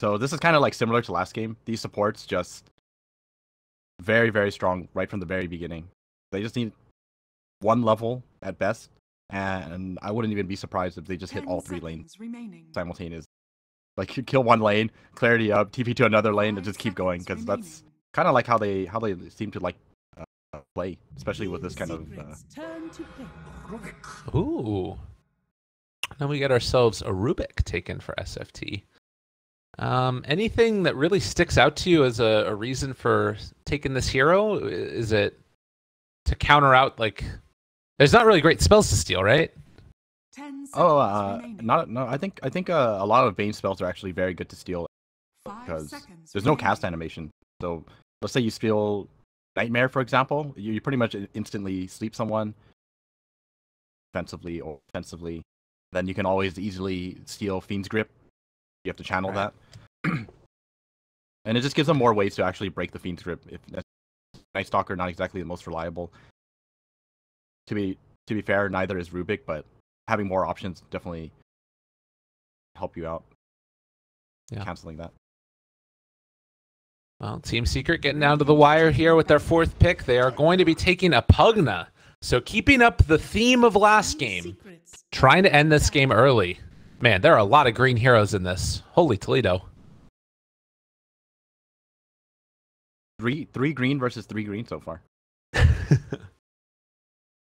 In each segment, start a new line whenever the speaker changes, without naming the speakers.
So this is kind of like similar to last game. These supports just very very strong right from the very beginning. They just need one level at best, and I wouldn't even be surprised if they just hit all three lanes simultaneous. Like you kill one lane, clarity up, TP to another lane, and just keep going because that's kind of like how they how they seem to like uh, play, especially with this kind of.
Uh... Ooh. Now we get ourselves a Rubick taken for SFT. Um, anything that really sticks out to you as a, a, reason for taking this hero? Is it to counter out like? There's not really great spells to steal, right?
Oh, uh, not no. I think I think uh, a lot of Bane spells are actually very good to steal because there's no cast animation. So let's say you steal Nightmare, for example, you, you pretty much instantly sleep someone defensively or offensively. Then you can always easily steal Fiend's Grip. You have to channel right. that. and it just gives them more ways to actually break the Fiend's Grip. If Night Stalker not exactly the most reliable. To be to be fair, neither is Rubick, but having more options definitely help you out. Yeah. Canceling that.
Well, Team Secret getting down to the wire here with their fourth pick. They are going to be taking a Pugna. So keeping up the theme of last game, trying to end this game early. Man, there are a lot of green heroes in this. Holy Toledo.
Three three green versus three green so far.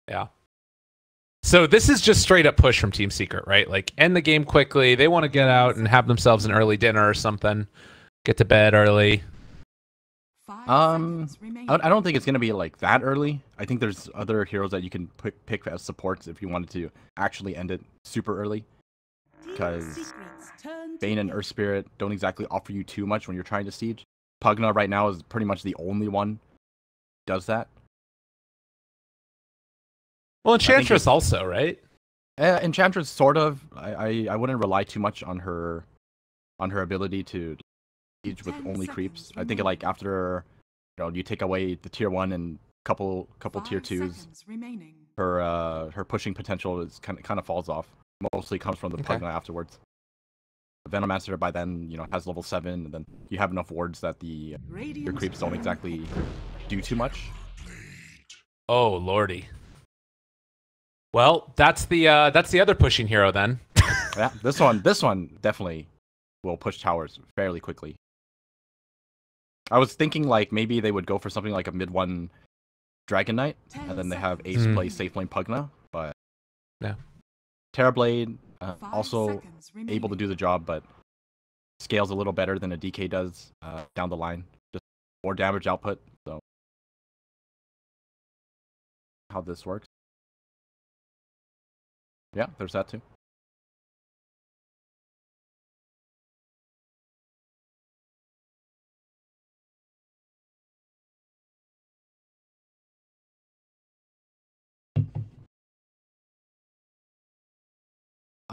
yeah. So this is just straight up push from Team Secret, right? Like end the game quickly. They want to get out and have themselves an early dinner or something. Get to bed early.
Um, I don't think it's gonna be like that early. I think there's other heroes that you can pick, pick as supports if you wanted to actually end it super early. Because Bane and Earth Spirit don't exactly offer you too much when you're trying to siege. Pugna right now is pretty much the only one does that.
Well, Enchantress also, right?
Uh, Enchantress sort of. I, I I wouldn't rely too much on her on her ability to siege with only creeps. I think like after you know you take away the tier one and couple couple Five tier twos, her uh her pushing potential is kind of kind of falls off. Mostly comes from the okay. Pugna afterwards. The Venomancer by then you know has level seven, and then you have enough wards that the your creeps don't exactly do too much.
Oh lordy. Well, that's the uh, that's the other pushing hero then.
yeah, this one this one definitely will push towers fairly quickly. I was thinking like maybe they would go for something like a mid one Dragon Knight, and then they have Ace mm. play Safe Lane Pugna, but
yeah,
Terrorblade uh, also able to do the job, but scales a little better than a DK does uh, down the line. Just more damage output. So how this works? Yeah, there's that too.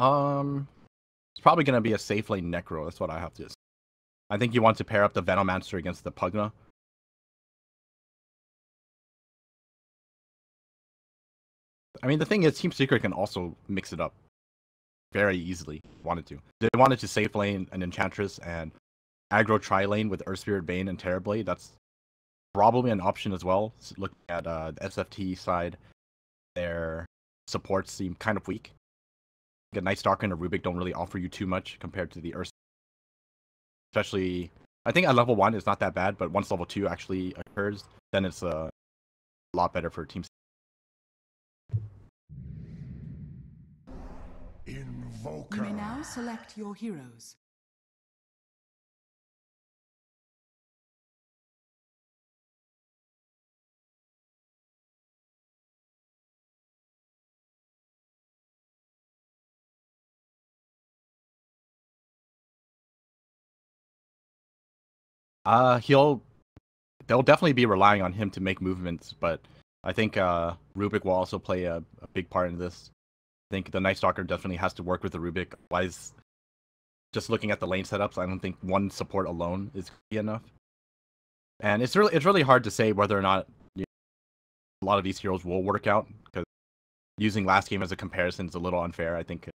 Um, it's probably gonna be a safe lane Necro. That's what I have to. Say. I think you want to pair up the Venomancer against the Pugna. I mean, the thing is, Team Secret can also mix it up very easily. Wanted to. They wanted to safe lane an Enchantress and aggro tri lane with Earth Spirit Bane and Terrorblade. That's probably an option as well. Looking at uh, the SFT side, their supports seem kind of weak a Night Stalker and a Rubick don't really offer you too much compared to the Earth. Especially, I think at level one it's not that bad, but once level two actually occurs, then it's uh, a lot better for teams.
Invoker. You may now select your heroes.
Uh, he'll they'll definitely be relying on him to make movements, but I think uh, Rubick will also play a, a big part in this. I think the Night Stalker definitely has to work with the Rubick. Otherwise, just looking at the lane setups, I don't think one support alone is enough. And it's really it's really hard to say whether or not you know, a lot of these heroes will work out because using last game as a comparison is a little unfair. I think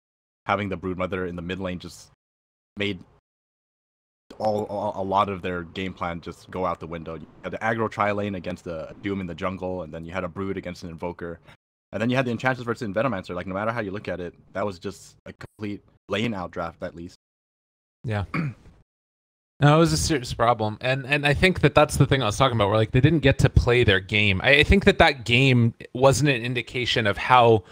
having the Broodmother in the mid lane just made all, all a lot of their game plan just go out the window. You had the aggro tri lane against the Doom in the jungle, and then you had a Brood against an Invoker, and then you had the Enchantress versus Venomancer. Like no matter how you look at it, that was just a complete lane out draft at least.
Yeah. No, it was a serious problem, and and I think that that's the thing I was talking about. Where like they didn't get to play their game. I, I think that that game wasn't an indication of how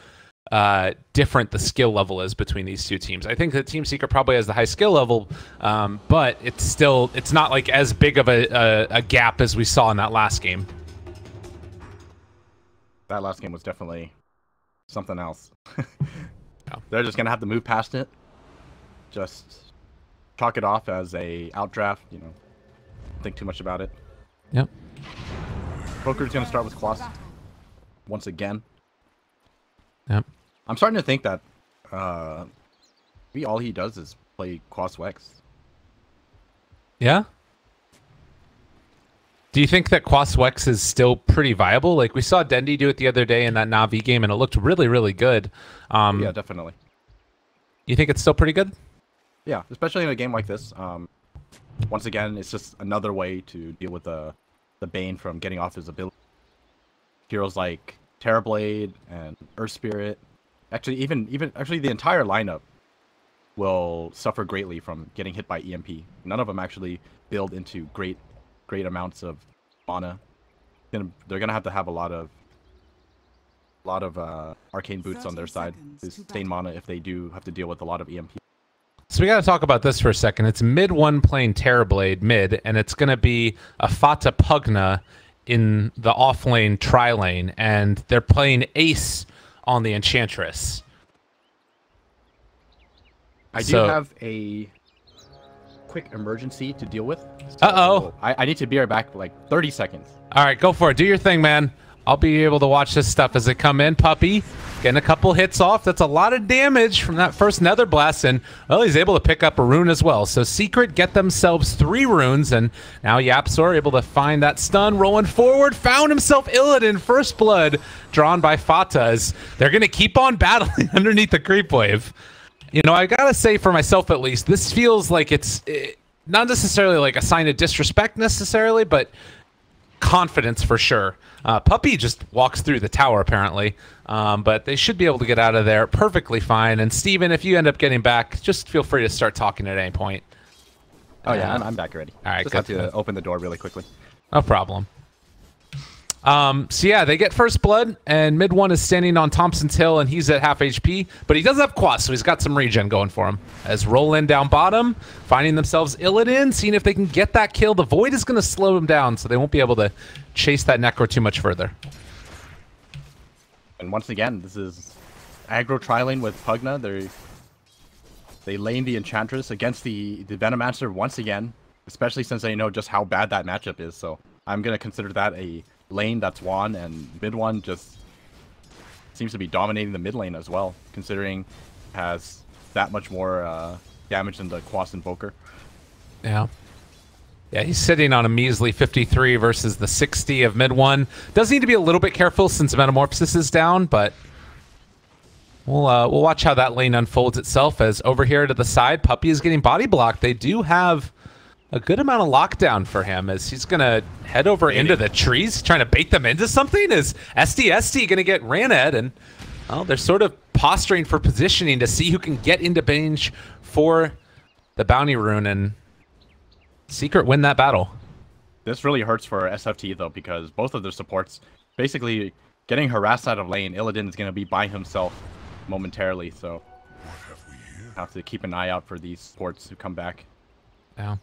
uh, different the skill level is between these two teams. I think that Team Secret probably has the high skill level, um, but it's still it's not like as big of a, a, a gap as we saw in that last game.
That last game was definitely something else. They're just gonna have to move past it. Just chalk it off as a outdraft. You know, think too much about it.
Yep.
Poker's gonna start with Quas once again.
Yep.
I'm starting to think that uh, maybe all he does is play Quas Wex.
Yeah. Do you think that Quas Wex is still pretty viable? Like we saw Dendi do it the other day in that Navi game, and it looked really, really good. Um,
yeah, definitely.
You think it's still pretty good?
Yeah, especially in a game like this. Um, once again, it's just another way to deal with the the Bane from getting off his ability. Heroes like Terrorblade and Earth Spirit, actually even even actually the entire lineup will suffer greatly from getting hit by EMP. None of them actually build into great great amounts of mana. They're gonna have to have a lot of a lot of uh, arcane boots on their side to
to
sustain mana if they do have to deal with a lot of EMP.
So we got to talk about this for a second. It's MidOne playing Terrorblade mid, and it's going to be a Fata Pugna in the off lane tri lane, and they're playing Ace on the Enchantress.
I do
So-
have a quick emergency to deal with.
Uh-oh.
I, I need to be right back for like 30 seconds.
All right, go for it. Do your thing, man. I'll be able to watch this stuff as it come in. Puppey getting a couple hits off. That's a lot of damage from that first Nether Blast, and well, he's able to pick up a rune as well. So Secret get themselves three runes, and now Yapzor able to find that stun, rolling forward, found himself Illidan first blood, drawn by Fatas. They're gonna keep on battling underneath the creep wave. You know, I gotta say for myself at least, this feels like it's eh, not necessarily like a sign of disrespect necessarily, but confidence for sure. Uh, Puppey just walks through the tower apparently, um, but they should be able to get out of there perfectly fine. And Steven, if you end up getting back, just feel free to start talking at any point.
Oh yeah,
Uh,
I'm, I'm back already.
all right,
Just
good,
have to
good.
open the door really quickly.
No problem. Um, so yeah, they get first blood, and MidOne is standing on Thompson's Hill, and he's at half HP, but he does have Quas, so he's got some regen going for him. As roll in down bottom, finding themselves Illidan, seeing if they can get that kill. The Void is going to slow them down, so they won't be able to chase that Necro too much further.
And once again, this is aggro tri-lane with Pugna. They they lane the Enchantress against the the Venomancer once again, especially since they know just how bad that matchup is. So I'm gonna consider that a lane that's won, and MidOne just seems to be dominating the mid lane as well, considering has that much more uh, damage than the Quas Invoker.
Yeah. Yeah, he's sitting on a measly 53 versus the 60 of MidOne. Does need to be a little bit careful since Metamorphosis is down, but we'll uh, we'll watch how that lane unfolds itself. As over here to the side, Puppey is getting body blocked. They do have a good amount of lockdown for him as he's gonna head over into the trees, trying to bait them into something. Is SDSD gonna get ran at? And well, they're sort of posturing for positioning to see who can get into range for the bounty rune and Secret win that battle.
This really hurts for SFT though because both of their supports basically getting harassed out of lane. Illidan is going to be by himself momentarily, so have to keep an eye out for these supports who come back.
Yeah.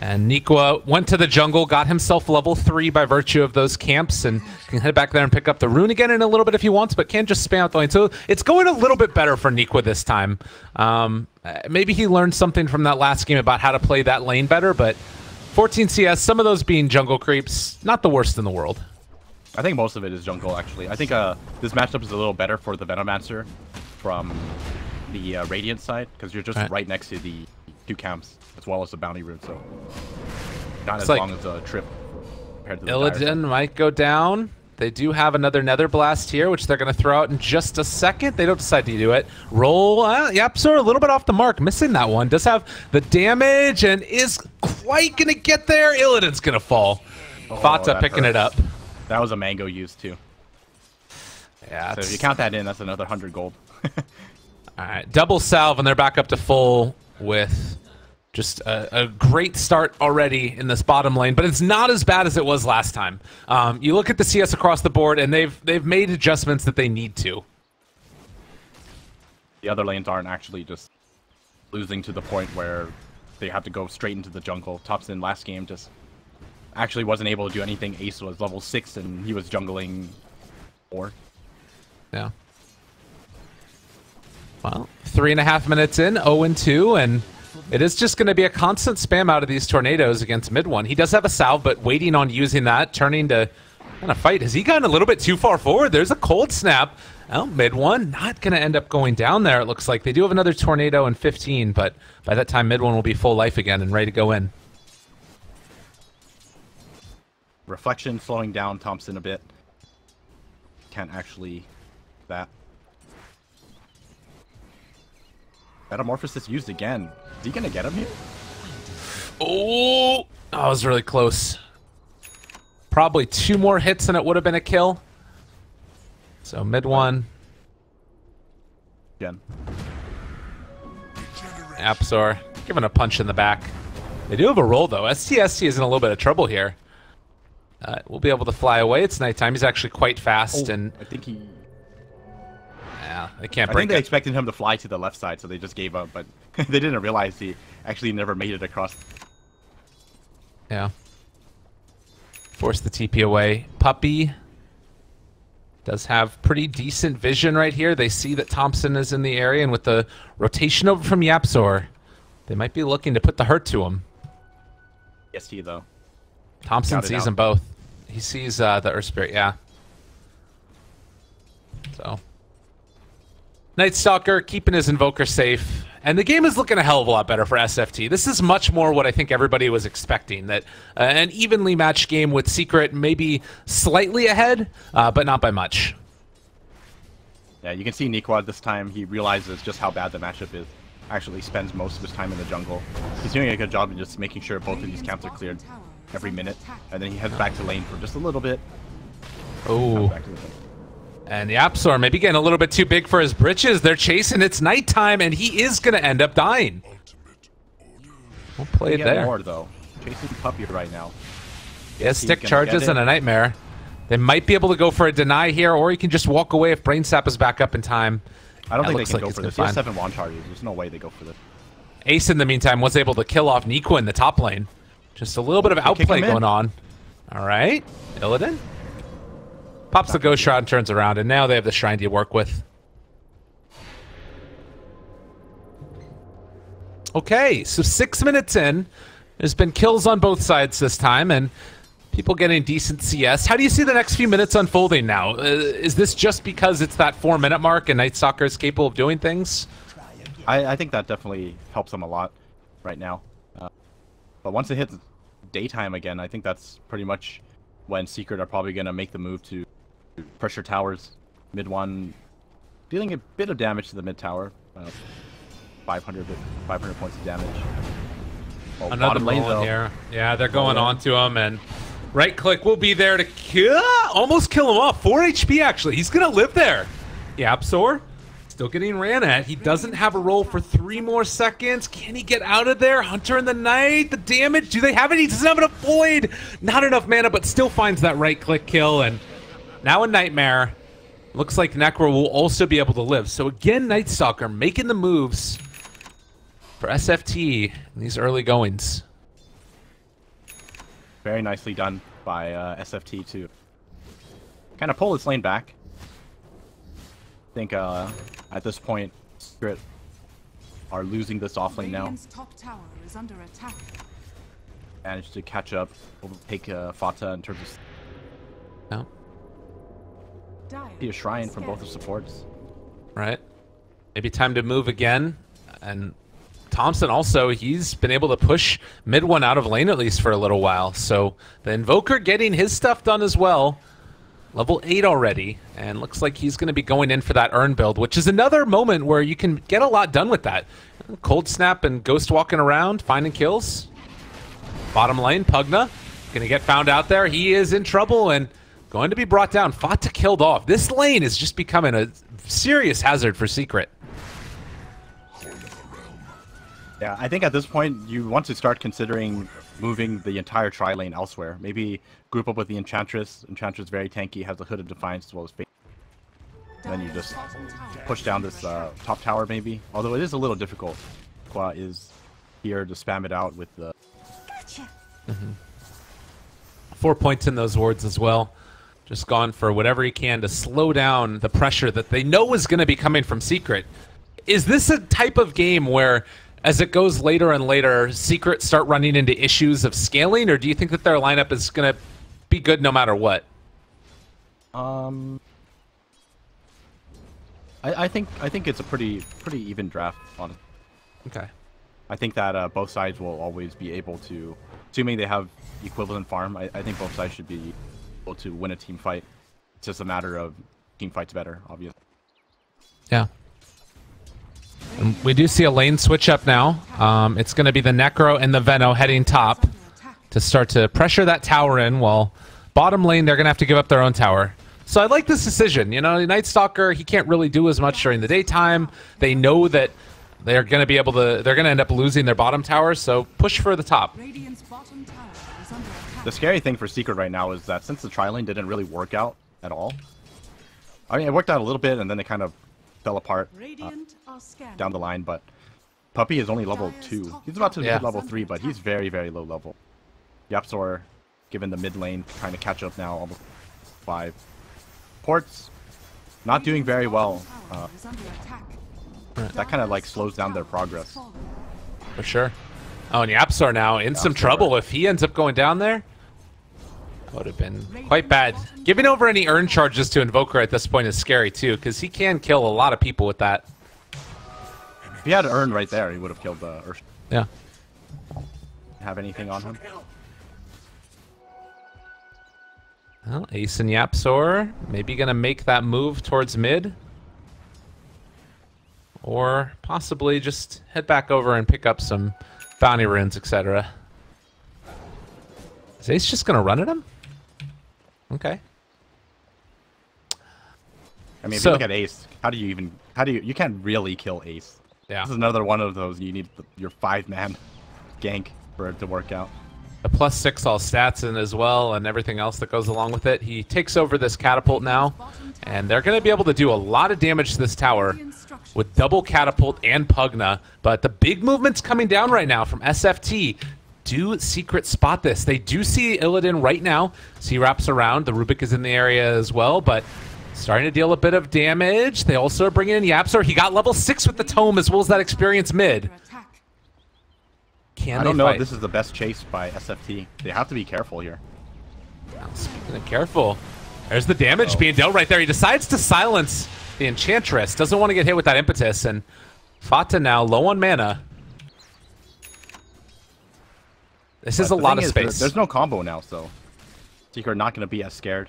And Nikwa went to the jungle, got himself level three by virtue of those camps, and can head back there and pick up the rune again in a little bit if he wants, but can't just spam out the lane. So it's going a little bit better for Nikwa this time. Um, maybe he learned something from that last game about how to play that lane better, but 14 CS, some of those being jungle creeps, not the worst in the world.
I think most of it is jungle actually. I think uh, this matchup is a little better for the Venomancer from the uh, Radiant side because you're just
Right.
right. next to the two camps as well as the bounty route, so not
It's
as
like
long as a trip compared to the.
Illidan might go down. They do have another Nether Blast here, which they're going to throw out in just a second. They don't decide to do it. Roll, uh, yep, so a little bit off the mark, missing that one. Does have the damage and is quite going to get there. Illidan's going to fall.
Oh,
Fata picking it up.
That was a mango use too.
Yeah,
So if you count that in, that's another hundred gold.
All right, double salve, and they're back up to full with just a, a great start already in this bottom lane. But it's not as bad as it was last time. Um, you look at the CS across the board, and they've they've made adjustments that they need to.
the other lanes aren't actually just losing to the point where they have to go straight into the jungle. Thompson last game just actually wasn't able to do anything. Ace was level six and he was jungling four.
Yeah. Well, three and a half minutes in, 0 and 2, and it is just going to be a constant spam out of these tornadoes against MidOne. He does have a salve, but waiting on using that, turning to kind of fight. Has he gotten a little bit too far forward? There's a cold snap. Well, MidOne, not going to end up going down there, it looks like. They do have another tornado in 15, but by that time, MidOne will be full life again and ready to go in.
Reflection slowing down Thompson a bit. Can't actually that. Metamorphosis used again. Is he gonna get him here?
Oh, that was really close. Probably two more hits and it would have been a kill. So MidOne,
Again.
Apsor giving a punch in the back. They do have a roll though. STSC is in a little bit of trouble here. Uh, we'll be able to fly away. It's nighttime. He's actually quite fast, and
I think he.
yeah, they can't break.
I think they
it.
expected him to fly to the left side, so they just gave up. But they didn't realize he actually never made it across.
Yeah. Force the TP away. Puppey does have pretty decent vision right here. They see that Thompson is in the area, and with the rotation over from Yapzor, they might be looking to put the hurt to him.
Yes, he though.
Thompson sees
out.
them both. He sees uh, the Earth Spirit, yeah. So. Night Stalker keeping his Invoker safe. And the game is looking a hell of a lot better for SFT. This is much more what I think everybody was expecting. That uh, an evenly matched game with Secret maybe slightly ahead, uh, but not by much.
Yeah, you can see Nequad this time. He realizes just how bad the matchup is. Actually, spends most of his time in the jungle. He's doing a good job of just making sure both of these camps are cleared every minute, and then he heads back to lane for just a little bit.
Oh.
Back to the lane.
And the Apsor maybe getting a little bit too big for his britches. They're chasing. It's nighttime, and he is going to end up dying. We'll play it there.
more though. Chasing Puppey right now.
Yeah, stick charges and a nightmare. They might be able to go for a deny here, or he can just walk away if Brain Sap is back up in time.
I don't
That
think they can
like
go for this. He has seven wand charges. There's no way they go for this.
Ace, in the meantime, was able to kill off Nico in the top lane. Just a little bit of outplay going on. All right, Illidan pops the Ghost Shroud and turns around, and now they have the Shrine to work with. Okay, so six minutes in. There's been kills on both sides this time, and people getting decent CS. How do you see the next few minutes unfolding now? Uh, is this just because it's that four minute mark and Night Stalker is capable of doing things?
I, I think that definitely helps them a lot right now. Uh, but once it hits daytime again, I think that's pretty much when Secret are probably going to make the move to pressure towers. MidOne, dealing a bit of damage to the mid tower. Uh, 500, 500 points of damage. Oh,
Another
lane though.
here. Yeah, they're going
Roll in.
on to him, and right click will be there to kill, almost kill him off. Four HP actually. He's gonna live there. Yeah, Apsor still getting ran at. He doesn't have a roll for three more seconds. Can he get out of there? Hunter in the night. The damage. Do they have it? He doesn't have enough void. Not enough mana, but still finds that right click kill. And now a nightmare. Looks like Necro will also be able to live. So again, Night Stalker making the moves for SFT in these early goings.
Very nicely done by uh, SFT to kind of pull its lane back. I think uh, at this point, Secret are losing this off lane now.
Top tower is under attack.
Managed to catch up, overtake uh, Fata in terms of
No,
Dire
see a shrine
is
from both the
scared.
supports.
right? Maybe time to move again. And Thompson also, he's been able to push MidOne out of lane at least for a little while. So the Invoker getting his stuff done as well. level 8 already, and looks like he's going to be going in for that Urn build, which is another moment where you can get a lot done with that. Cold Snap and Ghost walking around, finding kills. Bottom lane, Pugna, going to get found out there. He is in trouble and going to be brought down. Fata killed off. This lane is just becoming a serious hazard for Secret.
Yeah, I think at this point you want to start considering moving the entire tri lane elsewhere. Maybe group up with the Enchantress. Enchantress very tanky, has a Hood of Defiance as well as Fate. Then you just push down this uh, top tower maybe. Although it is a little difficult. Qua is here to spam it out with the... Gotcha.
Four points in those wards as well. Just gone for whatever he can to slow down the pressure that they know is going to be coming from Secret. Is this a type of game where, as it goes later and later, Secret start running into issues of scaling, or do you think that their lineup is going to be good no matter what?
Um... I, I think I think it's a pretty pretty even draft on.
Okay.
I think that uh, both sides will always be able to, assuming they have equivalent farm, I, I think both sides should be able to win a team fight. It's just a matter of team fights better, obviously.
Yeah. And we do see a lane switch up now. Um, it's going to be the Necro and the Veno heading top to start to pressure that tower in, while bottom lane, they're going to have to give up their own tower. So I like this decision. You know, Night Stalker, he can't really do as much during the daytime. They know that they're going to be able to, they're going to end up losing their bottom tower, so push for the top.
The scary thing for Secret right now is that since the tri lane didn't really work out at all, I mean, it worked out a little bit and then it kind of fell apart uh,
Radiant are scanning.
down the line, but Puppey is only level 2. He's about to
Yeah.
hit level 3, but he's very, very low level. Yapzor, given the mid lane, trying to catch up now, almost 5. Ports, not doing very well. Uh,
Is under attack.
that kind of like slows down their progress.
For sure. Oh, and Yapzor now in some trouble. If he ends up going down there, that would have been quite bad. Giving over any Urn charges to Invoker at this point is scary too, because he can kill a lot of people with that.
If he had earned right there, he would have killed the Ursh.
Yeah.
Have anything on him?
Well, Ace and Yapzor maybe going to make that move towards mid. Or possibly just head back over and pick up some bounty runes, etc. Is Ace just going to run at him? Okay.
I mean, if
So-
you look at Ace, how do you even? How do you? You can't really kill Ace.
Yeah.
This is another one of those. You need your five man gank for it to work out.
a plus six all stats in as well and everything else that goes along with it. He takes over this catapult now, and they're going to be able to do a lot of damage to this tower with double catapult and Pugna. But the big movement's coming down right now from SFT. Do Secret spot this? They do see Illidan right now. So he wraps around. The Rubik is in the area as well, but starting to deal a bit of damage. They also are bringing in Yapzor. He got level six with the tome as well as that experience mid. Can
I don't know
fight?
if this is the best chase by SFT. They have to be careful here.
Now, Speaking of careful, there's the damage oh. being dealt right there. He decides to silence the Enchantress. Doesn't want to get hit with that impetus. And Fata now low on mana. This is a lot of
is,
space.
There's no combo now, so Secret not going to be as scared.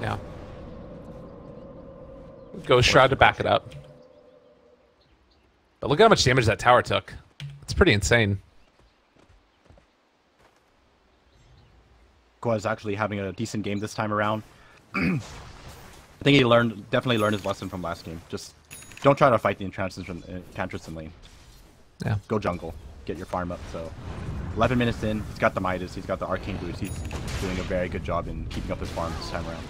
Yeah. Ghost Shroud to back it up. But look at how much damage that tower took. It's pretty insane.
Is actually having a decent game this time around. I think he learned, definitely learned his lesson from last game. Just don't try to fight the in, Enchantress in lane.
Yeah.
Go jungle, get your farm up. So, 11 minutes in, he's got the Midas, he's got the Arcane Boots. He's doing a very good job in keeping up his farm this time around.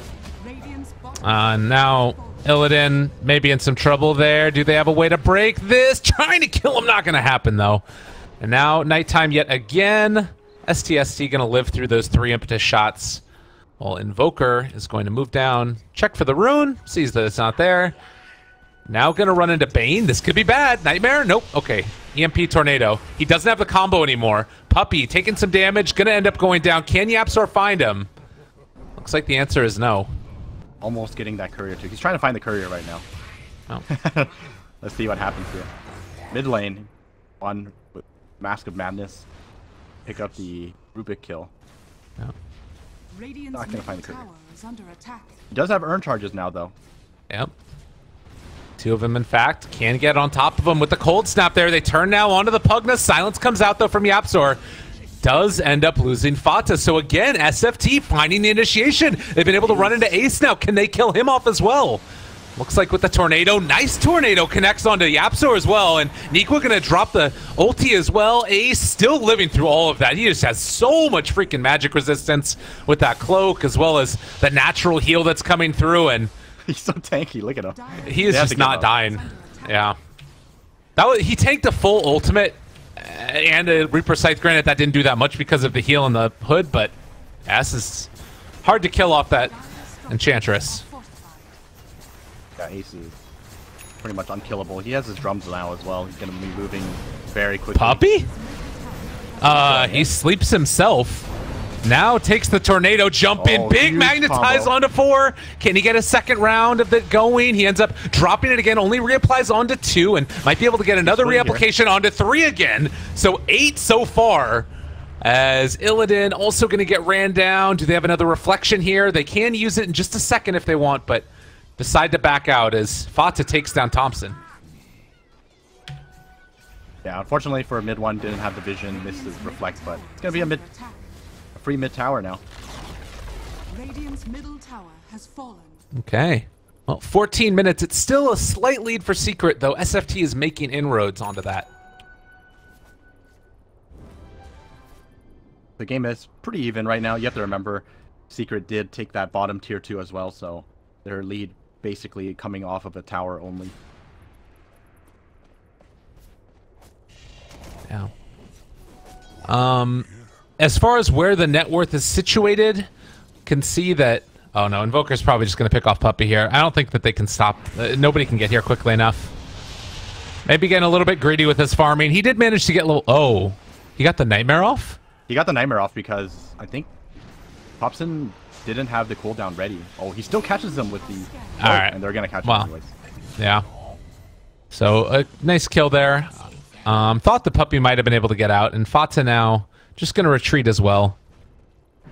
Uh, now Illidan maybe in some trouble there. Do they have a way to break this? Trying to kill him, not going to happen though. And now nighttime yet again. STST going to live through those three impetus shots. While Invoker is going to move down, check for the rune, sees that it's not there. Now going to run into Bane. This could be bad. Nightmare? Nope. Okay. EMP Tornado. He doesn't have the combo anymore. Puppey taking some damage. Going to end up going down. Can Yapzor find him? Looks like the answer is no.
Almost getting that courier too. He's trying to find the courier right now.
Oh.
Let's see what happens here. Mid lane, one with Mask of Madness. Pick up the Rubick kill.
Yeah.
Radiant's
Not gonna find the trigger.
tower is under attack.
He does have Urn charges now, though.
Yep. Two of them, in fact, can get on top of him with the cold snap there. They turn now onto the Pugna. Silence comes out, though, from Yapzor. Does end up losing Fata. So again, SFT finding the initiation. They've been able to run into Ace now. Can they kill him off as well? Looks like with the tornado, nice tornado connects onto Yapzor as well, and Nikwa gonna drop the ulti as well. Ace still living through all of that. He just has so much freaking magic resistance with that cloak, as well as the natural heal that's coming through, and
He's so tanky. Look at him.
he is just not dying. Yeah, that was, he tanked a full ultimate and a Reaper Scythe. Granted, that didn't do that much because of the heal in the hood, but S is hard to kill off that Enchantress.
Yeah, Ace is pretty much unkillable. He has his drums now as well. He's gonna be moving very quickly.
Puppey? Uh, he sleeps himself. Now takes the tornado jump in.
Oh,
Big magnetize
combo.
onto four. Can he get a second round of it going? He ends up dropping it again. Only reapplies onto two and might be able to get another reapplication onto three again. So eight so far. As Illidan also going to get ran down. Do they have another reflection here? They can use it in just a second if they want, but decide to back out as Fata takes down Thompson.
Yeah, unfortunately for MidOne, didn't have the vision, missed his reflect, but it's gonna be a mid, free mid tower now.
Radiant's middle tower has fallen.
Okay. Well, 14 minutes. It's still a slight lead for Secret, though. SFT is making inroads onto that.
The game is pretty even right now. You have to remember, Secret did take that bottom tier two as well, so their lead basically coming off of a tower only.
Yeah. Um, as far as where the net worth is situated, can see that. Oh no, Invoker's probably just going to pick off Puppey here. I don't think that they can stop. Uh, nobody can get here quickly enough. Maybe getting a little bit greedy with his farming. He did manage to get a little. Oh, he got the nightmare off.
He got the nightmare off because I think Popson didn't have the cooldown ready. Oh, he still catches them with the.
All right.
And they're gonna catch
Well.
him anyways.
Yeah. So a nice kill there. Um, thought the Puppey might have been able to get out, and Fata now just going to retreat as well.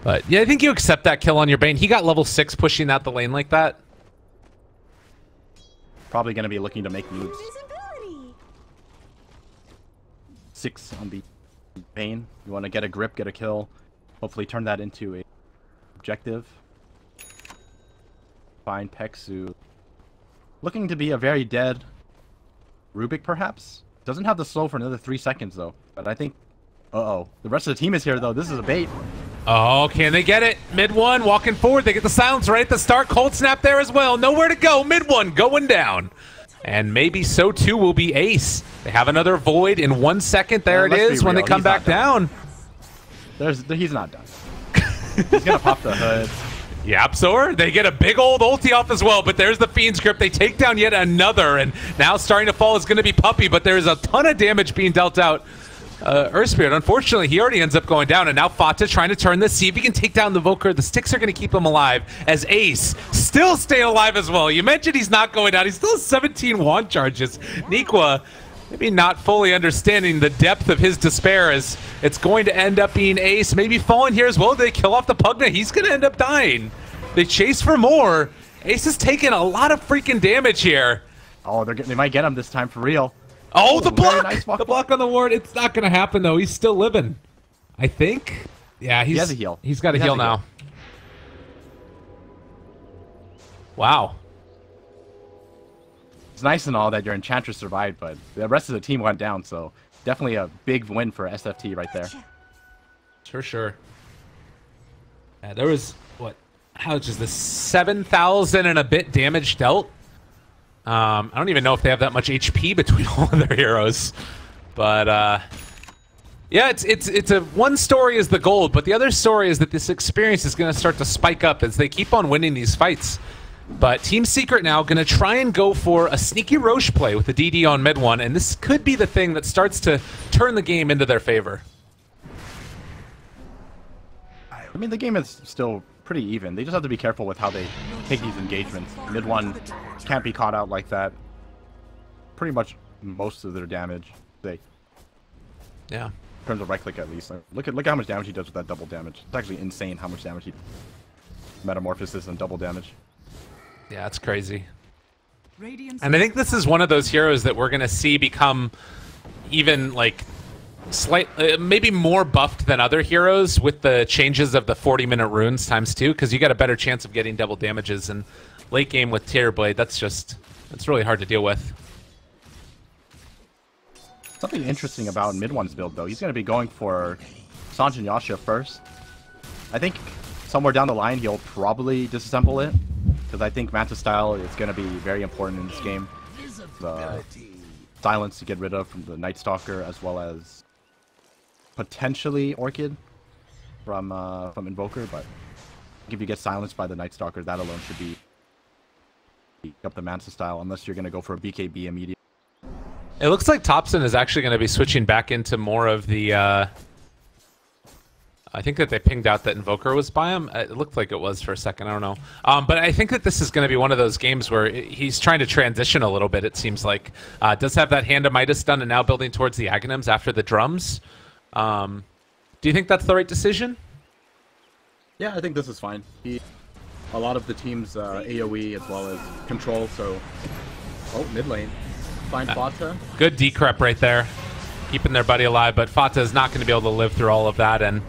But yeah, I think you accept that kill on your Bane. He got level six pushing out the lane like that.
Probably gonna be looking to make moves. Six on the Bane. You want to get a grip, get a kill. Hopefully turn that into a objective. Find Pexu. Looking to be a very dead Rubick, perhaps? Doesn't have the slow for another three seconds, though. But I think... Uh-oh. The rest of the team is here, though. This is a bait.
Oh, can they get it? MidOne walking forward. They get the silence right at the start. Cold snap there as well. Nowhere to go. MidOne going down. And maybe so too will be Ace. They have another void in one second. There
Uh,
it is when they come
he's
back down.
There's, he's not done. He's gonna pop the hood.
Yapzor, they get a big old ulti off as well, but there's the Fiend's Grip. They take down yet another, and now starting to fall is going to be Puppey, but there's a ton of damage being dealt out. Uh, Earth Spirit, unfortunately, he already ends up going down, and now Fata trying to turn this, see if he can take down the Voker. The sticks are going to keep him alive, as Ace still staying alive as well. You mentioned he's not going down. He still has 17 wand charges. Nikwa, maybe not fully understanding the depth of his despair, as it's going to end up being Ace. Maybe falling here as well. They kill off the Pugna. He's going to end up dying. They chase for more. Ace is taking a lot of freaking damage here.
Oh, they're, get- they might get him this time for real.
Oh, the block!
nice block.
The block on the ward. It's not going to happen though. He's still living. I think. Yeah, he's.
has a heal.
He's got a
He
heal
a
now.
heal.
Wow.
It's nice and all that your Enchantress survived, but the rest of the team went down, so definitely a big win for SFT right there.
For sure. Yeah, there was what? How much is this? Seven thousand and a bit damage dealt. Um, I don't even know if they have that much HP between all of their heroes, but uh, yeah, it's it's it's a one story is the gold, but the other story is that this experience is going to start to spike up as they keep on winning these fights. But Team Secret now going to try and go for a sneaky Rosh play with the DD on MidOne, and this could be the thing that starts to turn the game into their favor.
I mean, the game is still pretty even. They just have to be careful with how they take these engagements. MidOne can't be caught out like that. Pretty much most of their damage. They
Yeah.
terms of right click at least. Like, look at look at how much damage he does with that double damage. It's actually insane how much damage he metamorphosis and double damage.
Yeah, it's crazy.
Radiant's
And I think this is one of those heroes that we're going to see become even like slight uh, maybe more buffed than other heroes with the changes of the 40 minute runes times 2 cuz you got a better chance of getting double damages and late game with Terrorblade that's just that's really hard to deal with.
Something interesting about MidOne's build though, he's gonna be going for Sange and Yasha first. I think somewhere down the line he'll probably disassemble it because I think Manta style is gonna be very important in this game. The silence to get rid of from the Night Stalker as well as potentially Orchid from uh, from Invoker, but if you get silenced by the Night Stalker, that alone should be up the Manta style unless you're gonna go for a BKB immediately.
It looks like Thompson is actually going to be switching back into more of the. Uh, I think that they pinged out that Invoker was by him. It looked like it was for a second. I don't know. Um, but I think that this is going to be one of those games where he's trying to transition a little bit. It seems like uh, does have that hand of Midas done and now building towards the Aghanims after the drums. Um, do you think that's the right decision?
Yeah, I think this is fine. He, a lot of the team's uh, AOE as well as control, so... Oh, mid lane. Find Fata.
Good decrep right there, keeping their buddy alive. But Fata is not going to be able to live through all of that. And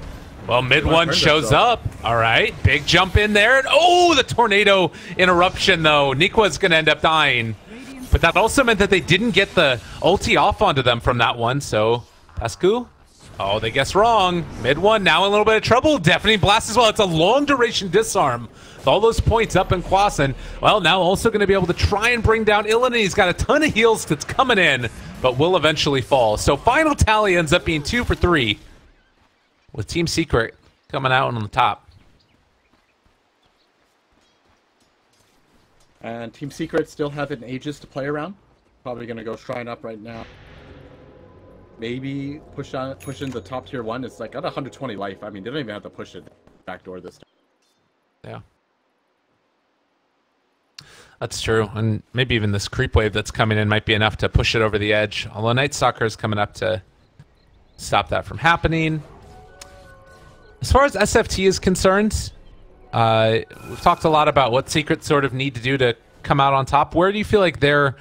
well,
MidOne
shows up. All right, big jump in there. And, oh, the tornado interruption though. Nikwa's going to end up dying. But that also meant that they didn't get the ulti off onto them from that one. So Pascu. Oh, they guess wrong. MidOne now in a little bit of trouble. Deafening blast as well. It's a long duration disarm. With all those points up in Kwasan. Well, now also going to be able to try and bring down Illidan. He's got a ton of heals that's coming in, but will eventually fall. So final tally ends up being two for three, with Team Secret coming out on the top.
And Team Secret still have an Aegis to play around. Probably gonna go Shrine up right now. Maybe push on push in the top tier one. It's like at 120 life. I mean, they don't even have to push it back door this time.
Yeah. That's true. And maybe even this creep wave that's coming in might be enough to push it over the edge. Although Night Stalker is coming up to stop that from happening. As far as SFT is concerned, uh, we've talked a lot about what secrets sort of need to do to come out on top. Where do you feel like their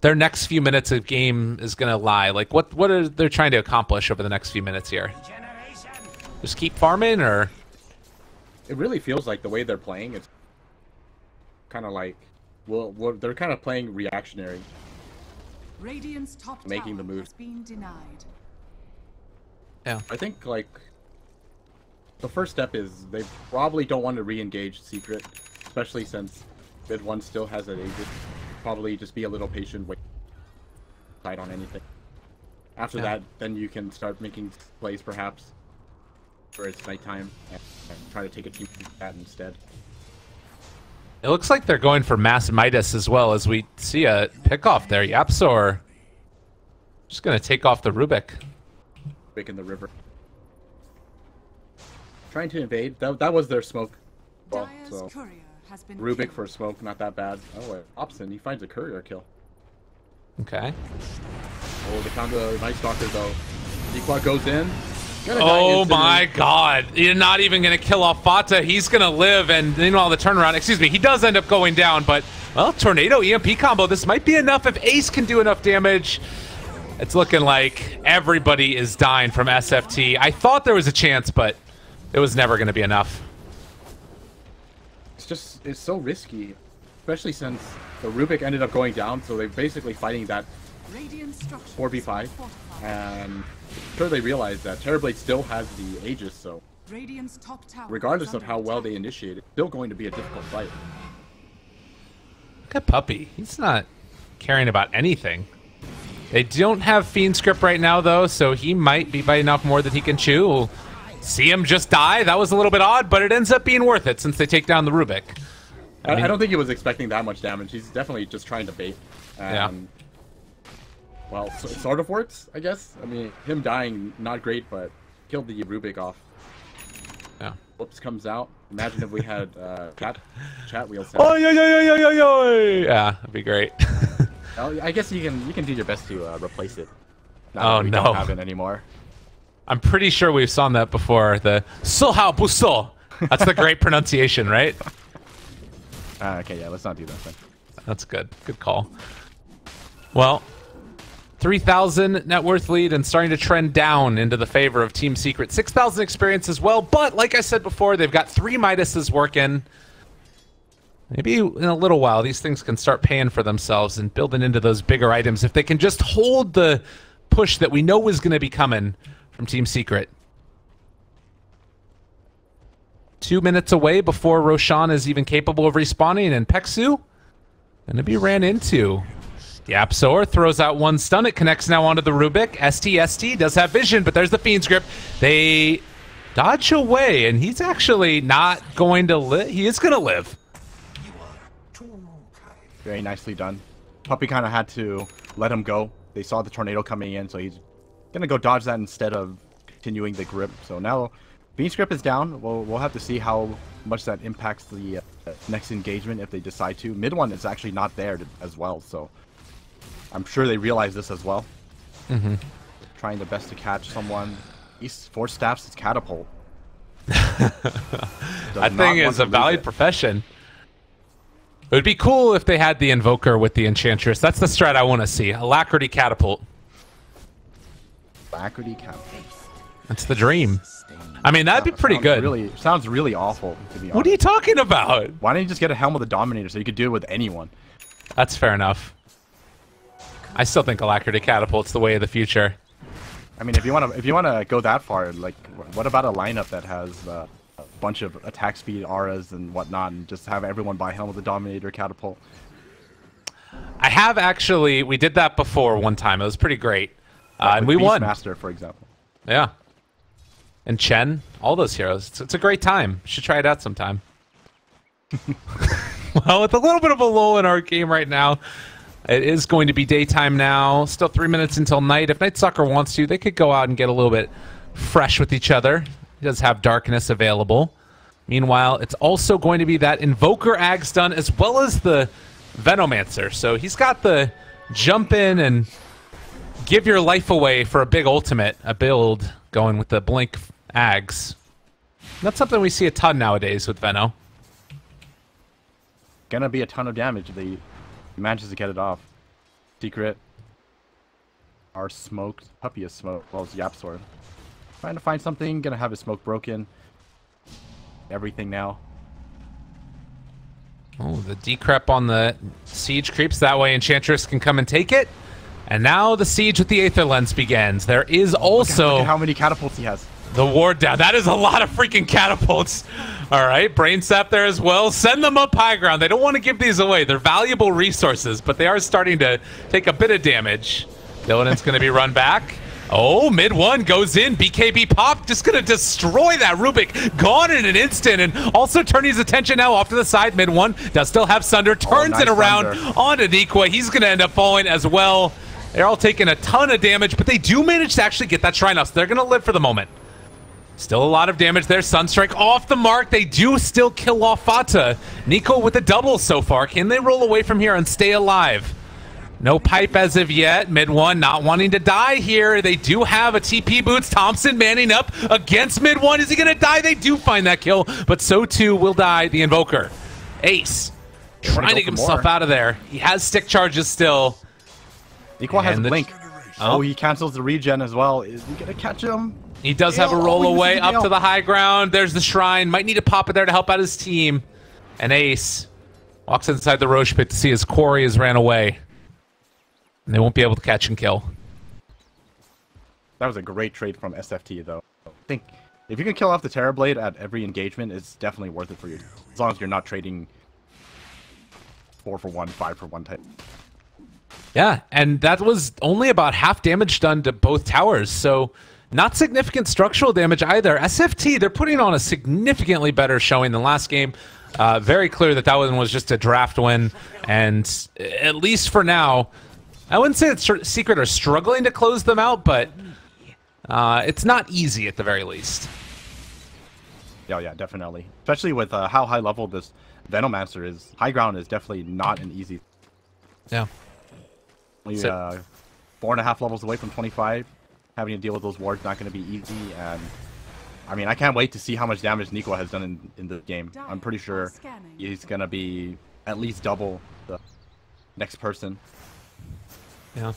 their next few minutes of game is going to lie? Like what what are they trying to accomplish over the next few minutes here? Just keep farming, or
It really feels like the way they're playing. It's kind of like, well, well, they're kind of playing reactionary.
Radiant's top
Making the
tower
move.
has been denied.
yeah,
I think like the first step is they probably don't want to re-engage Secret, especially since MidOne still has that Aegis. Probably just be a little patient, wait, decide on anything. After
Yeah.
that, then you can start making plays, perhaps, where it's nighttime, and, and try to take a team from that instead.
It looks like they're going for Mass Midas as well as we see a pickoff there. Yapzor just going to take off the Rubick.
Quick in the river. Trying to invade. That, that was their smoke. Well, so
courier has been
Rubick
killed.
for smoke, not that bad. Oh, wait. Opson, he finds a courier kill.
Okay.
Oh, they found the Night Stalker though. Dequad goes in.
Oh my god. You're not even going to kill off Fata. He's going to live, and meanwhile, the turnaround, excuse me, he does end up going down, but, well, Tornado EMP combo. This might be enough if Ace can do enough damage. It's looking like everybody is dying from SFT. I thought there was a chance, but it was never going to be enough.
It's just it's so risky, especially since the Rubick ended up going down. So they're basically fighting that 4v5, and I'm sure they realize that Terrorblade still has the Aegis. So
Radiant's top tower
regardless of how well they initiate it's still going to be a difficult fight.
Look at Puppey. He's not caring about anything. They don't have Fiend's Grip right now, though, so he might be biting off more than he can chew. See him just die. That was a little bit odd, but it ends up being worth it since they take down the Rubick.
I,
mean-
I don't think he was expecting that much damage. He's definitely just trying to bait.
Yeah.
Well, so, it sort of works, I guess. I mean, him dying, not great, but killed the Rubick off.
Yeah.
Whoops comes out. Imagine if we had uh, chat, chat wheel set.
Oh, yeah, yeah, yeah, yeah, yeah, yeah. Yeah, that'd be great.
Well, I guess you can you can do your best to uh, replace it.
Oh,
we
no.
don't have it anymore.
I'm pretty sure we've seen that before. The Sulhao Buso. That's the great pronunciation, right?
Uh, okay, yeah, let's not do that then.
That's good. Good call. Well, 3,000 net worth lead and starting to trend down into the favor of Team Secret. 6,000 experience as well, but like I said before, they've got three Midases working. Maybe in a little while, these things can start paying for themselves and building into those bigger items if they can just hold the push that we know is going to be coming from Team Secret. Two minutes away before Roshan is even capable of respawning, and Peksu going to be ran into. Yapzor throws out one stun. It connects now onto the Rubick. STST does have vision, but there's the Fiend's Grip. They dodge away, and he's actually not going to live. He is going to live.
Very nicely done. Puppey kind of had to let him go. They saw the tornado coming in, so he's gonna go dodge that instead of continuing the grip. So now Fiend's Grip is down. We'll, we'll have to see how much that impacts the uh, next engagement if they decide to. MidOne is actually not there to, as well, so I'm sure they realize this as well.
Mm-hmm.
Trying the best to catch someone. He's force staffs his catapult.
that thing is a valued profession. It would be cool if they had the Invoker with the Enchantress. That's the strat I want to see. Alacrity Catapult.
Alacrity Catapult.
That's the dream. I mean, that'd be pretty
sounds
good.
Really, sounds really awful, to be honest.
What are you talking about?
Why don't you just get a Helm of the Dominator so you could do it with anyone?
That's fair enough. I still think Alacrity Catapult's the way of the future.
I mean, if you want to, if you want to go that far, like, what about a lineup that has uh, a bunch of attack speed auras and whatnot, and just have everyone buy Helm of the Dominator Catapult?
I have actually. We did that before one time. It was pretty great, uh, and we
Beast
won.
Master, for example.
Yeah. And Chen, all those heroes. It's, it's a great time. Should try it out sometime. well, with a little bit of a lull in our game right now, it is going to be daytime now. Still three minutes until night. If Night Stalker wants to, they could go out and get a little bit fresh with each other. He does have darkness available. Meanwhile, it's also going to be that Invoker Ag stun as well as the Venomancer. So he's got the jump in and give your life away for a big ultimate, a build going with the Blink Ags. That's something we see a ton nowadays with Veno.
Gonna be a ton of damage if he manages to get it off. Secret. Our smoked. Puppey is smoked. Well, it's Yapzor. Trying to find something. Gonna have his smoke broken. Everything now.
Oh, the decrep on the siege creeps. That way Enchantress can come and take it. And now the siege with the Aether Lens begins. There is also...
Look at how many catapults he has.
The ward down. That is a lot of freaking catapults. All right, brain sap there as well. Send them up high ground. They don't want to give these away. They're valuable resources, but they are starting to take a bit of damage. Dylan's going to be run back. Oh, MidOne goes in. BKB pop just going to destroy that Rubick. Gone in an instant. And also turning his attention now off to the side. MidOne does still have Sunder. Oh, Turns
nice
it around
Sunder.
onto Nikwa. He's going to end up falling as well. They're all taking a ton of damage, but they do manage to actually get that Shrine House. They're going to live for the moment. Still a lot of damage there. Sunstrike off the mark. They do still kill off Fata. Nico with the double so far. Can they roll away from here and stay alive? No pipe as of yet. MidOne not wanting to die here. They do have a TP boots. Thompson manning up against MidOne. Is he going to die? They do find that kill, but so too will die the Invoker. Ace trying to get himself
more.
out of there. He has stick charges still.
Equal has Blink. Oh, oh, he cancels the regen as well. Is he gonna catch him?
He does have a roll
Oh,
away up to the high ground. There's the shrine. Might need to pop it there to help out his team. And Ace walks inside the Rosh pit to see his quarry has ran away. And they won't be able to catch and kill.
That was a great trade from SFT, though. I think if you can kill off the Terrorblade at every engagement, it's definitely worth it for you. As long as you're not trading four for one, five for one type.
Yeah, and that was only about half damage done to both towers, so not significant structural damage either. SFT, they're putting on a significantly better showing than last game. Uh, very clear that that one was just a draft win, and at least for now, I wouldn't say that Secret are struggling to close them out, but uh, it's not easy at the very least.
Yeah, yeah, definitely. Especially with uh, how high level this Venomancer is. High ground is definitely not an easy.
Yeah.
Only,
So-
uh, four and a half levels away from 25. having to deal with those wards not going to be easy. And I mean, I can't wait to see how much damage Nico has done in in the game. I'm pretty sure he's going to be at least double the next person.
Yeah.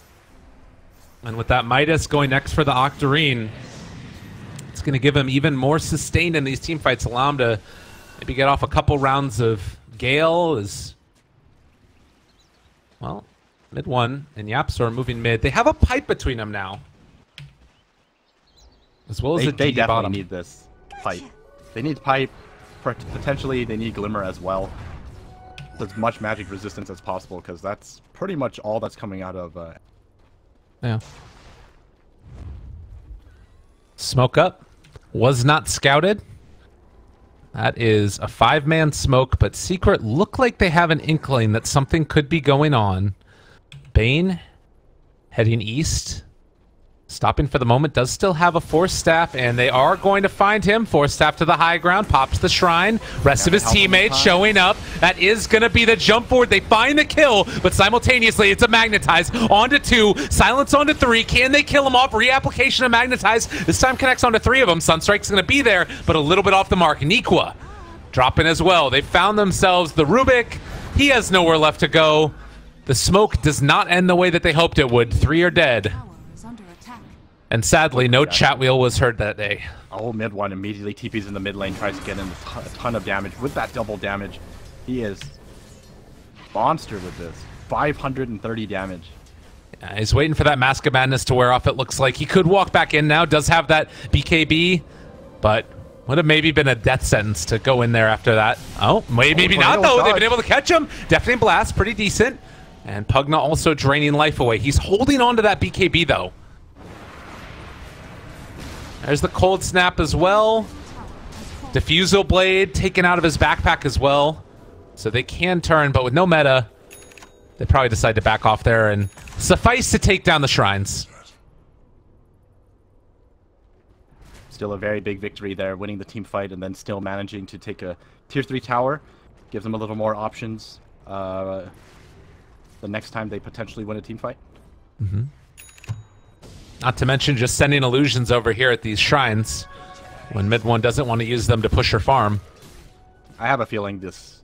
And with that Midas going next for the Octarine, it's going to give him even more sustain in these team fights, allow him to maybe get off a couple rounds of Gale is well, MidOne and Yapzor moving mid. They have a pipe between them now. As well as
they,
a
they definitely
bottom.
need this pipe. They need pipe. Potentially, they need glimmer as well. As much magic resistance as possible, because that's pretty much all that's coming out of. Uh,
Yeah. Smoke up. Was not scouted. That is a five man smoke, but Secret look like they have an inkling that something could be going on. Bane heading east. Stopping for the moment, does still have a force staff, and they are going to find him. Force staff to the high ground, pops the shrine. Rest of his teammates showing up. That is going to be the jump forward. They find the kill, but simultaneously it's a magnetize. Onto two, silence onto three. Can they kill him off? Reapplication of magnetize. This time connects onto three of them. Sunstrike's going to be there, but a little bit off the mark. Nikwa dropping as well. They found themselves the Rubick. He has nowhere left to go. The smoke does not end the way that they hoped it would. Three are dead.
Tower is under attack.
And sadly, no chat wheel was heard that day.
Oh, MidOne immediately TPs in the mid lane, tries to get in a ton, of damage. With that double damage, he is monster with this. 530 damage.
Uh, he's waiting for that Mask of Madness to wear off, it looks like. He could walk back in now, does have that BKB, but would have maybe been a death sentence to go in there after that. Oh, may- maybe not,
tornado
though. They've been able to catch him. Deafening Blast, pretty decent. And Pugna also draining life away. He's holding on to that BKB, though. There's the Cold Snap as well. Diffusal Blade taken out of his backpack as well. So they can turn, but with no meta, they probably decide to back off there and suffice to take down the shrines.
Still a very big victory there, winning the team fight and then still managing to take a tier 3 tower. Gives them a little more options uh, the next time they potentially win a team fight. Mm -hmm.
Not to mention just sending illusions over here at these shrines when MidOne doesn't want to use them to push her farm.
I have a feeling this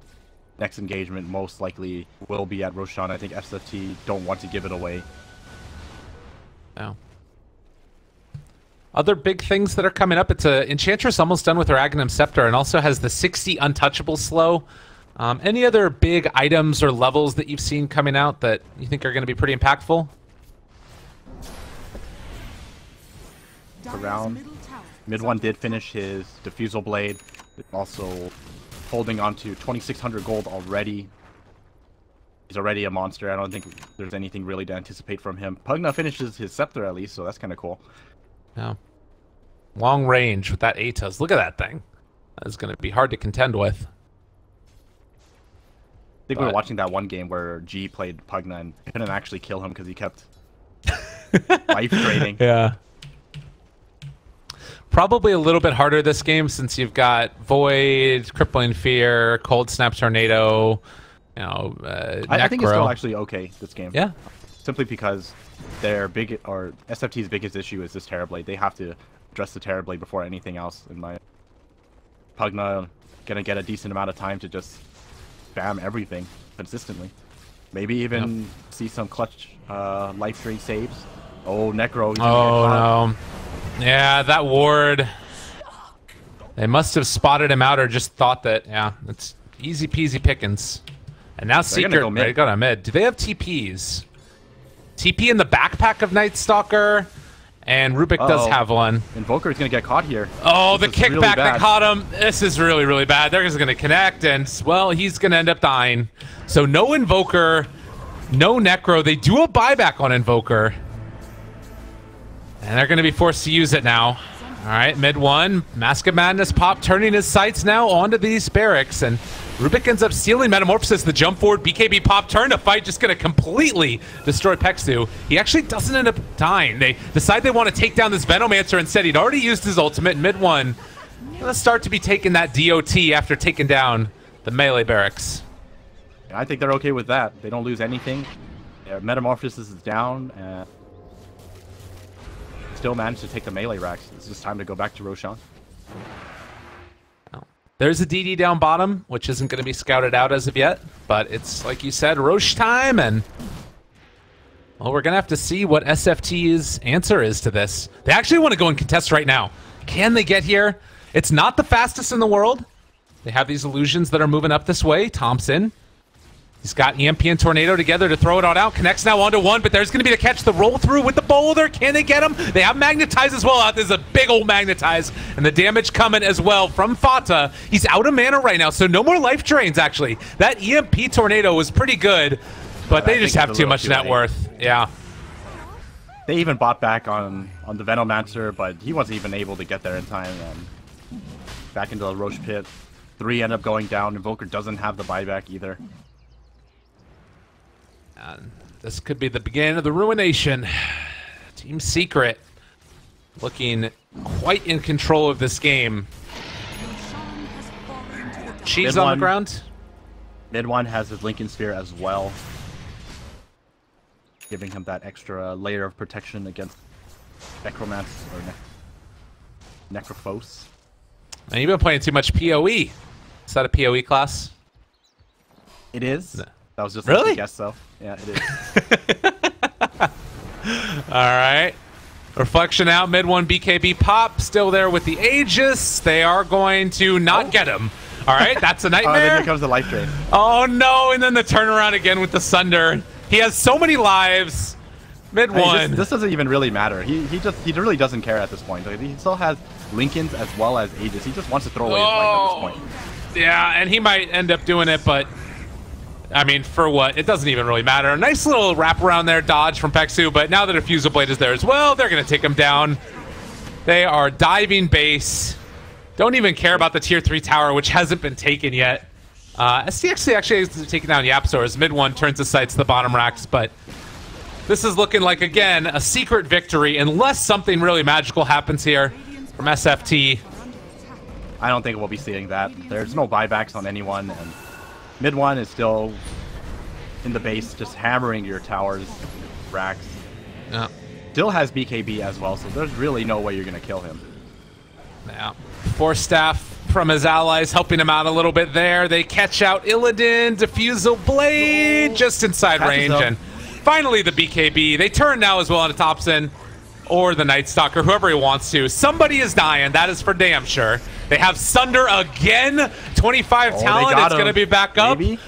next engagement most likely will be at Roshan. I think SFT don't want to give it away.
No. Other big things that are coming up. It's a Enchantress almost done with her Aghanim Scepter and also has the 60 untouchable slow. Um, any other big items or levels that you've seen coming out that you think are going to be pretty impactful?
Around
MidOne
did finish his Diffusal Blade, also holding on to 2600 gold already. He's already a monster. I don't think there's anything really to anticipate from him. Pugna finishes his Scepter at least, so that's kind of cool.
No. Long range with that Atos. Look at that thing. That's going to be hard to contend with.
I think we were watching that one game where G played Pugna and couldn't actually kill him because he kept life draining.
Yeah. Probably a little bit harder this game since you've got Void, Crippling Fear, Cold Snap Tornado, you know, uh,
I, I think it's still actually okay this game.
Yeah.
Simply because their big or SFT's biggest issue is this Terrorblade. They have to address the Terrorblade before anything else. In my Pugna gonna get a decent amount of time to just spam everything consistently. Maybe even see some clutch uh, life drain saves. Oh, Necro. he's
Oh no. Yeah, that ward. They must have spotted him out or just thought that, yeah, it's easy peasy pickings. And now Secret,
go mid.
they got a mid. Do they have TPs? TP in the backpack of Night Stalker, and Rubick does
Uh-oh.
have one.
is gonna get caught here.
Oh, the
This is really
kickback that caught him. This is really, really bad. They're just going to connect, and, well, he's going to end up dying. So, no Invoker, no Necro. They do a buyback on Invoker. And they're going to be forced to use it now. All right, MidOne. Mask of Madness pop turning his sights now onto these barracks. And Rubick ends up stealing Metamorphosis. The jump forward BKB pop turn to fight, just going to completely destroy Peksu. He actually doesn't end up dying. They decide they want to take down this Venomancer instead. He'd already used his ultimate MidOne. Let's start to be taking that DOT after taking down the melee barracks.
I think they're okay with that. They don't lose anything. Their Metamorphosis is down. And still managed to take the melee racks. It's just time to go back to Roshan.
There's a DD down bottom, which isn't going to be scouted out as of yet, but it's like you said, Rosh time, and well, we're going to have to see what SFT's answer is to this. They actually want to go and contest right now. Can they get here? It's not the fastest in the world. They have these illusions that are moving up this way. Thompson He's got EMP and Tornado together to throw it on out. Connects now onto one, but there's going to be the catch. The roll through with the boulder. Can they get him? They have Magnetize as well out. There's a big old Magnetize. And the damage coming as well from Fata. He's out of mana right now, so no more life drains, actually. That EMP Tornado was pretty good, but they just have too much net worth. Yeah.
They even bought back on, on the Venomancer, but he wasn't even able to get there in time. And back into the Rosh pit. Three end up going down. Invoker doesn't have the buyback either.
And this could be the beginning of the ruination. Team Secret looking quite in control of this game. She's on the ground.
MidOne has his Linken Sphere as well, giving him that extra layer of protection against Necromance or ne Necrophos.
And you've been playing too much PoE. Is that a PoE class?
It is. No. That was just
really?
a guess, though. Yeah, it is.
All right. Reflection out, MidOne BKB pop, still there with the Aegis. They are going to not oh. get him. All right, that's a nightmare. oh,
then here comes the life drain.
Oh no, and then the turnaround again with the Sunder. He has so many lives. MidOne.
Just, this doesn't even really matter. He he just he really doesn't care at this point. Like, he still has Linkens as well as Aegis. He just wants to throw away oh. his life at this oh. point.
Yeah, and he might end up doing it, but I mean, for what? It doesn't even really matter. A nice little wraparound there, dodge from Peksu, but now that a Fusel Blade is there as well, they're going to take him down. They are diving base. Don't even care about the tier 3 tower, which hasn't been taken yet. Uh, STX actually has taken down Yapzor as MidOne turns his sights to the bottom racks, but this is looking like, again, a secret victory, unless something really magical happens here from SFT.
I don't think we'll be seeing that. There's no buybacks on anyone, and MidOne is still in the base, just hammering your towers, racks.
Yeah.
Still has BKB as well, so there's really no way you're gonna kill him.
Yeah. Force staff from his allies helping him out a little bit there. They catch out Illidan, Diffusal Blade, just inside range, and finally the BKB. They turn now as well on Thompson or the Night Stalker, whoever he wants to. Somebody is dying, that is for damn sure. They have Sunder again. 25 oh, talent. It's going to be back up.
Maybe?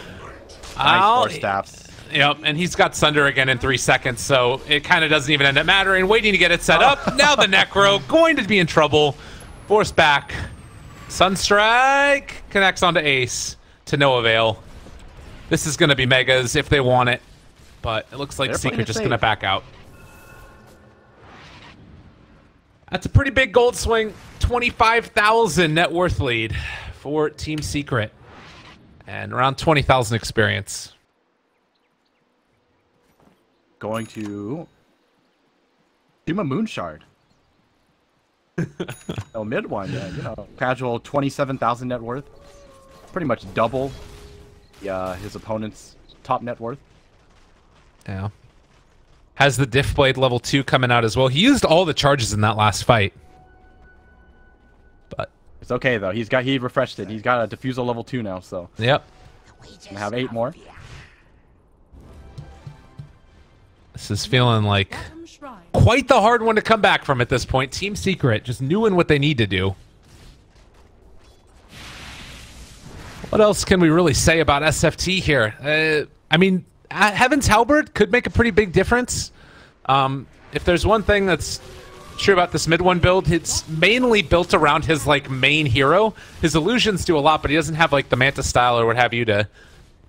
Nice staffs.
Yep, and he's got Sunder again in three seconds, so it kind of doesn't even end up mattering. Waiting to get it set up. now the Necro going to be in trouble. Force back. Sunstrike connects onto Ace to no avail. This is going to be Megas if they want it, but it looks like They're Secret just going to back out. That's a pretty big gold swing. 25,000 net worth lead for Team Secret. And around 20,000 experience.
Going to Shuma Moonshard. oh, MidOne, yeah, you know, casual 27,000 net worth. Pretty much double yeah, uh, his opponent's top net worth.
Yeah. Has the Diff Blade level 2 coming out as well. He used all the charges in that last fight. But
it's okay though. He's got he refreshed it. He's got a diffusal level 2 now, so.
Yep.
Gonna have 8 more.
This is feeling like quite the hard one to come back from at this point. Team Secret just knowing what they need to do. What else can we really say about SFT here? Uh, I mean, Heaven's Halberd could make a pretty big difference. Um, if there's one thing that's true about this MidOne build, it's mainly built around his like main hero. His illusions do a lot, but he doesn't have like the Manta style or what have you to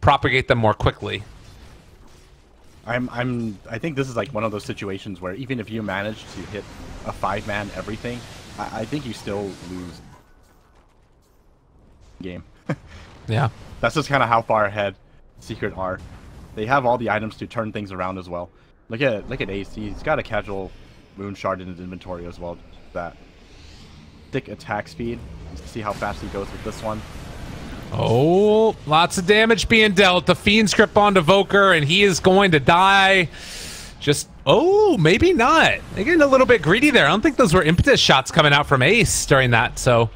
propagate them more quickly.
I'm I'm I think this is like one of those situations where even if you manage to hit a five man everything, I, I think you still lose game.
yeah.
That's just kind of how far ahead Secret are. They have all the items to turn things around as well. Look at look at Ace. He's got a casual moon shard in his inventory as well. That thick attack speed. Let's see how fast he goes with this one.
Oh, lots of damage being dealt. The Fiend's Grip onto Voker, and he is going to die. Just Oh, maybe not. They're getting a little bit greedy there. I don't think those were impetus shots coming out from Ace during that. So,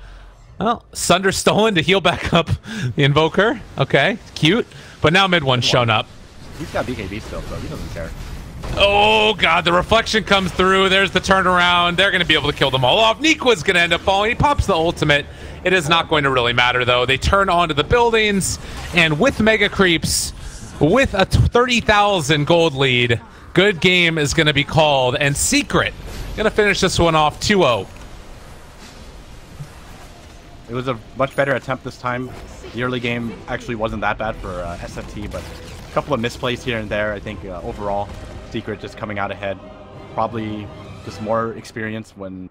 well, Sunder stolen to heal back up the Invoker. Okay, cute. But now MidOne's shown up.
He's got BKB still, so he doesn't care.
Oh god, the reflection comes through. There's the turnaround. They're going to be able to kill them all off. Neekwa's going to end up falling. He pops the ultimate. It is not going to really matter though. They turn onto the buildings, and with mega creeps, with a 30,000 gold lead, good game is going to be called. And Secret going to finish this one off 2-0.
It was a much better attempt this time. The early game actually wasn't that bad for uh, SFT, but couple of misplays here and there. I think uh, overall, Secret just coming out ahead. Probably just more experience when